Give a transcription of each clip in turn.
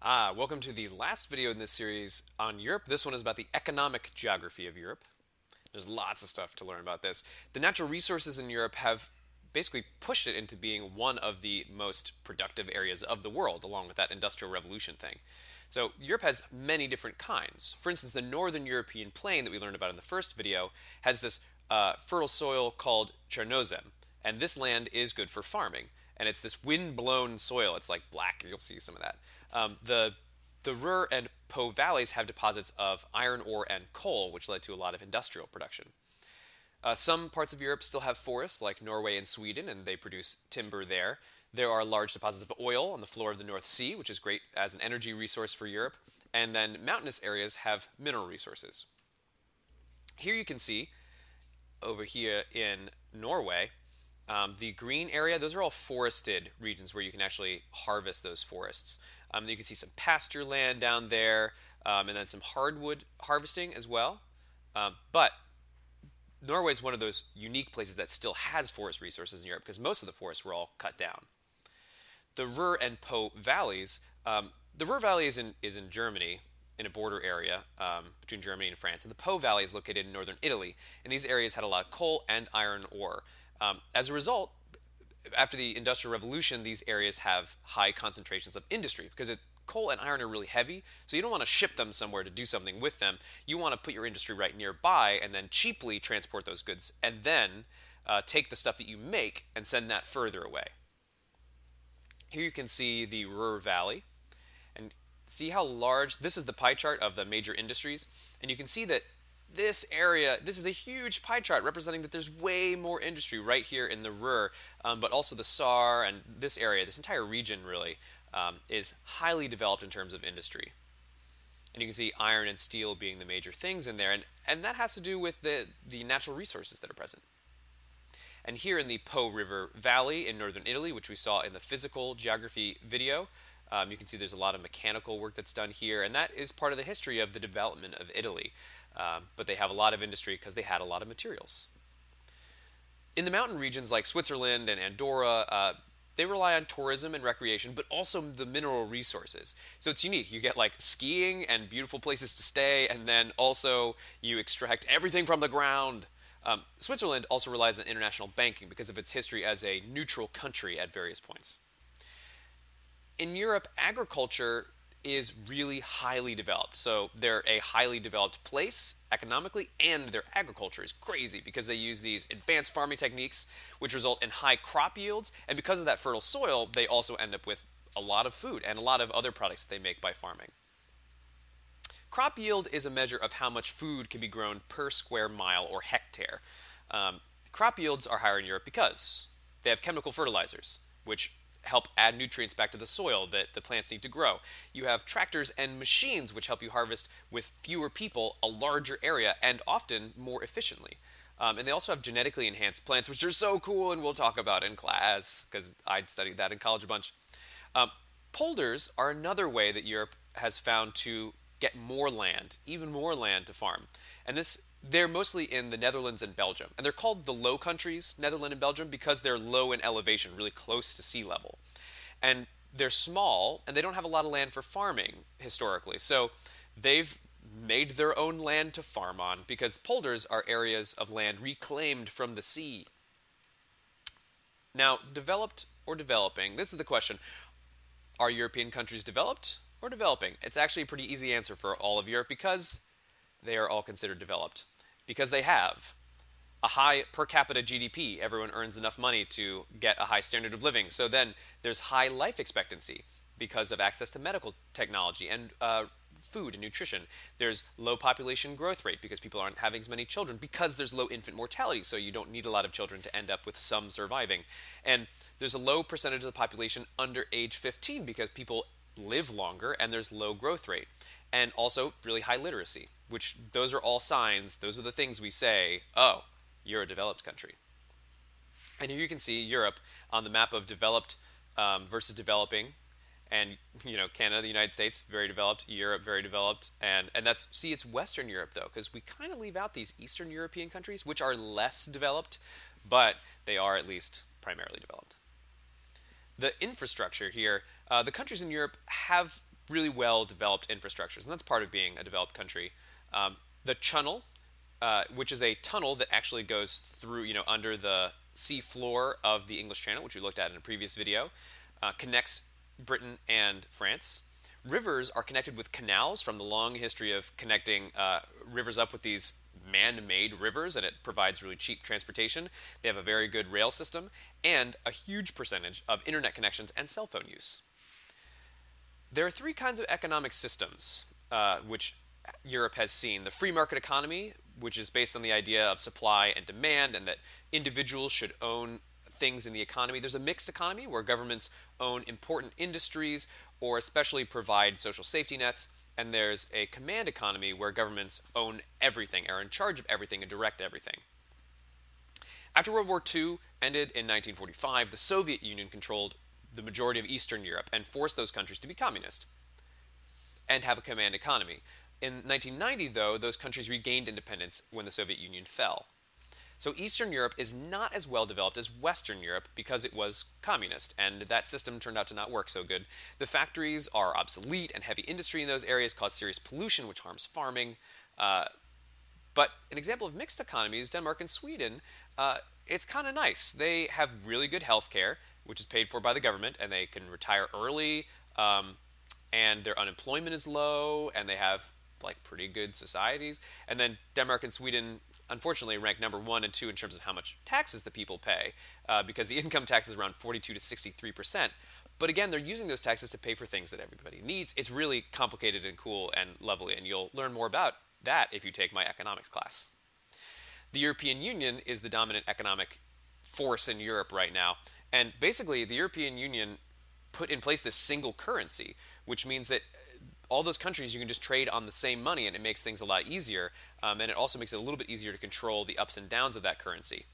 Ah, welcome to the last video in this series on Europe. This one is about the economic geography of Europe. There's lots of stuff to learn about this. The natural resources in Europe have basically pushed it into being one of the most productive areas of the world, along with that industrial revolution thing. So Europe has many different kinds. For instance, the northern European plain that we learned about in the first video has this uh, fertile soil called Chernozem, and this land is good for farming and it's this wind-blown soil. It's like black. You'll see some of that. Um, the the Ruhr and Po valleys have deposits of iron ore and coal, which led to a lot of industrial production. Uh, some parts of Europe still have forests, like Norway and Sweden, and they produce timber there. There are large deposits of oil on the floor of the North Sea, which is great as an energy resource for Europe. And then mountainous areas have mineral resources. Here you can see, over here in Norway, um, the green area, those are all forested regions where you can actually harvest those forests. Um, you can see some pasture land down there, um, and then some hardwood harvesting as well. Um, but Norway is one of those unique places that still has forest resources in Europe because most of the forests were all cut down. The Ruhr and Po valleys, um, the Ruhr Valley is in, is in Germany, in a border area um, between Germany and France. And the Po Valley is located in northern Italy. And these areas had a lot of coal and iron ore. Um, as a result, after the Industrial Revolution, these areas have high concentrations of industry because it, coal and iron are really heavy, so you don't want to ship them somewhere to do something with them. You want to put your industry right nearby and then cheaply transport those goods and then uh, take the stuff that you make and send that further away. Here you can see the Ruhr Valley and see how large this is the pie chart of the major industries and you can see that this area, this is a huge pie chart representing that there's way more industry right here in the Ruhr, um, but also the Saar and this area, this entire region really, um, is highly developed in terms of industry. And you can see iron and steel being the major things in there, and, and that has to do with the, the natural resources that are present. And here in the Po River Valley in northern Italy, which we saw in the physical geography video, um, you can see there's a lot of mechanical work that's done here, and that is part of the history of the development of Italy. Um, but they have a lot of industry because they had a lot of materials. In the mountain regions like Switzerland and Andorra, uh, they rely on tourism and recreation, but also the mineral resources. So it's unique. You get like skiing and beautiful places to stay, and then also you extract everything from the ground. Um, Switzerland also relies on international banking because of its history as a neutral country at various points. In Europe, agriculture is really highly developed. So they're a highly developed place economically, and their agriculture is crazy because they use these advanced farming techniques, which result in high crop yields. And because of that fertile soil, they also end up with a lot of food and a lot of other products that they make by farming. Crop yield is a measure of how much food can be grown per square mile or hectare. Um, crop yields are higher in Europe because they have chemical fertilizers, which help add nutrients back to the soil that the plants need to grow. You have tractors and machines which help you harvest with fewer people a larger area and often more efficiently. Um, and they also have genetically enhanced plants, which are so cool, and we'll talk about in class because I'd studied that in college a bunch. Um, polders are another way that Europe has found to get more land, even more land to farm. And this they're mostly in the Netherlands and Belgium. And they're called the Low Countries, Netherlands and Belgium, because they're low in elevation, really close to sea level. And they're small, and they don't have a lot of land for farming historically. So they've made their own land to farm on because polders are areas of land reclaimed from the sea. Now, developed or developing, this is the question. Are European countries developed or developing? It's actually a pretty easy answer for all of Europe because they are all considered developed because they have a high per capita GDP. Everyone earns enough money to get a high standard of living. So then there's high life expectancy because of access to medical technology and uh, food and nutrition. There's low population growth rate because people aren't having as many children because there's low infant mortality, so you don't need a lot of children to end up with some surviving. And there's a low percentage of the population under age 15 because people live longer and there's low growth rate and also really high literacy, which those are all signs, those are the things we say, oh, you're a developed country. And here you can see Europe on the map of developed um, versus developing. And you know Canada, the United States, very developed. Europe, very developed, and and that's see it's Western Europe though, because we kind of leave out these Eastern European countries, which are less developed, but they are at least primarily developed. The infrastructure here, uh, the countries in Europe have really well developed infrastructures, and that's part of being a developed country. Um, the Chunnel, uh, which is a tunnel that actually goes through, you know, under the sea floor of the English Channel, which we looked at in a previous video, uh, connects Britain and France. Rivers are connected with canals from the long history of connecting uh, rivers up with these man-made rivers, and it provides really cheap transportation. They have a very good rail system and a huge percentage of internet connections and cell phone use. There are three kinds of economic systems uh, which Europe has seen. The free market economy, which is based on the idea of supply and demand and that individuals should own things in the economy. There's a mixed economy where governments own important industries or especially provide social safety nets. And there's a command economy where governments own everything, are in charge of everything, and direct everything. After World War II ended in 1945, the Soviet Union controlled the majority of Eastern Europe and forced those countries to be communist and have a command economy. In 1990, though, those countries regained independence when the Soviet Union fell. So Eastern Europe is not as well developed as Western Europe because it was communist, and that system turned out to not work so good. The factories are obsolete, and heavy industry in those areas cause serious pollution, which harms farming. Uh, but an example of mixed economies, Denmark and Sweden, uh, it's kind of nice. They have really good health care, which is paid for by the government, and they can retire early, um, and their unemployment is low, and they have like pretty good societies. And then Denmark and Sweden unfortunately rank number one and two in terms of how much taxes the people pay, uh, because the income tax is around 42 to 63 percent. But again, they're using those taxes to pay for things that everybody needs. It's really complicated and cool and lovely, and you'll learn more about that if you take my economics class. The European Union is the dominant economic force in Europe right now, and basically, the European Union put in place this single currency, which means that all those countries you can just trade on the same money and it makes things a lot easier um, and it also makes it a little bit easier to control the ups and downs of that currency.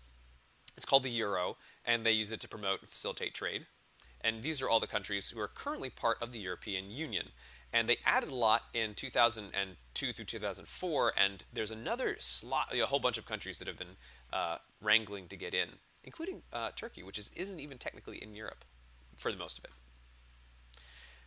It's called the euro and they use it to promote and facilitate trade. And these are all the countries who are currently part of the european union. And they added a lot in 2002 through 2004 and there's another slot a whole bunch of countries that have been uh, wrangling to get in including uh, turkey which is, isn't even technically in europe for the most of it.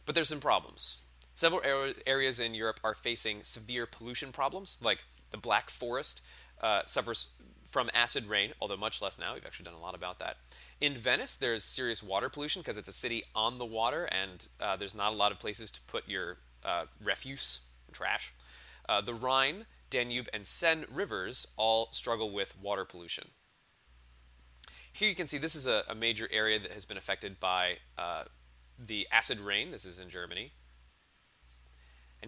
But there's some problems Several areas in Europe are facing severe pollution problems, like the Black Forest uh, suffers from acid rain, although much less now. We've actually done a lot about that. In Venice, there's serious water pollution because it's a city on the water, and uh, there's not a lot of places to put your uh, refuse, trash. Uh, the Rhine, Danube, and Seine rivers all struggle with water pollution. Here you can see this is a, a major area that has been affected by uh, the acid rain. This is in Germany.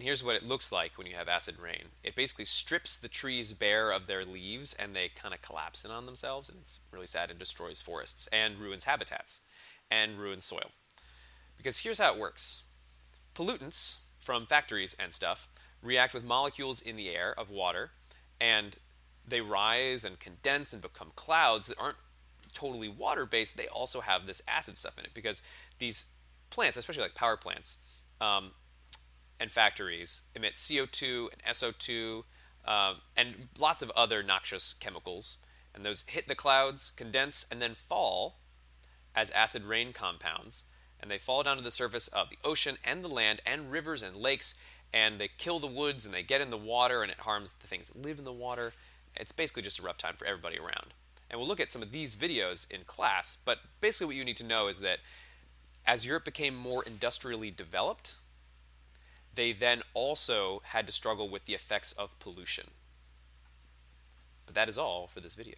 And here's what it looks like when you have acid rain. It basically strips the trees bare of their leaves and they kind of collapse in on themselves and it's really sad and destroys forests and ruins habitats and ruins soil. Because here's how it works. Pollutants from factories and stuff react with molecules in the air of water and they rise and condense and become clouds that aren't totally water based. They also have this acid stuff in it because these plants, especially like power plants, um, and factories emit CO2 and SO2 um, and lots of other noxious chemicals. And those hit the clouds, condense, and then fall as acid rain compounds. And they fall down to the surface of the ocean and the land and rivers and lakes. And they kill the woods and they get in the water and it harms the things that live in the water. It's basically just a rough time for everybody around. And we'll look at some of these videos in class. But basically, what you need to know is that as Europe became more industrially developed, they then also had to struggle with the effects of pollution. But that is all for this video.